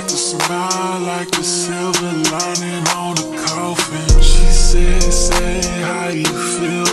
got to smile like the silver lining on the coffin. She said, say how you feel.